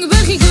ging weg,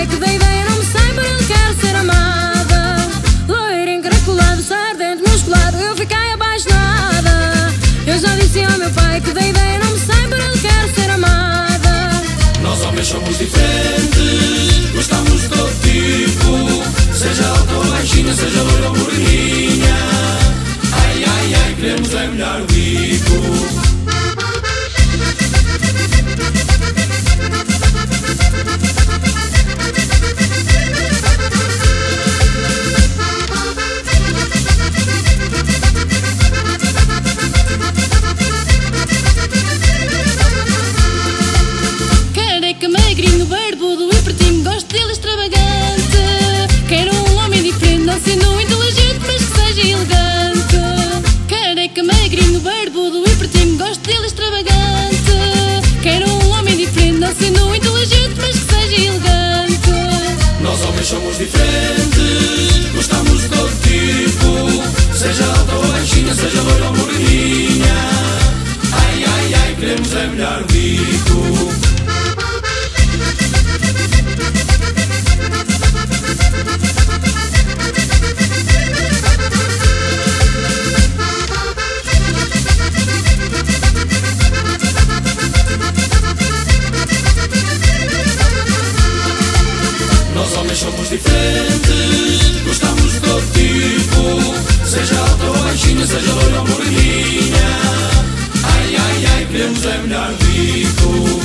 pai que da ideia não me sai, por ele quero ser amada. Loiro, encaracolado, sardente, musculado, eu fiquei apaixonada. Eu já disse ao meu pai que da ideia não me sai, por ele quero ser amada. Nós homens somos diferentes, gostamos de todo tipo, seja alto ou baixinho, seja loiro ou moreninha. Ai, ai, ai, queremos é melhor bico. Barbudo e pretinho, gosto dele extravagante. Somos diferentes, gostamos de todo tipo, seja alto ou baixinha, seja loiro ou moreninha. Ai, ai, ai, queremos é melhor bico.